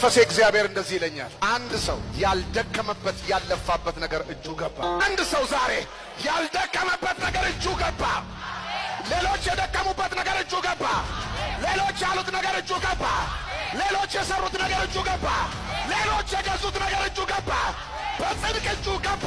መንፈሴ እግዚአብሔር እንደዚህ ይለኛል። አንድ ሰው ያልደከመበት ያለፋበት ነገር እጁ ገባ። አንድ ሰው ዛሬ ያልደከመበት ነገር እጁ ገባ። ሌሎች የደከሙበት ነገር እጁ ገባ። ሌሎች ያሉት ነገር እጁ ገባ። ሌሎች የሰሩት ነገር እጁ ገባ። ሌሎች የገዙት ነገር እጁ ገባ። በጽድቅ እጁ ገባ። በጽድቅ እጁ ገባ።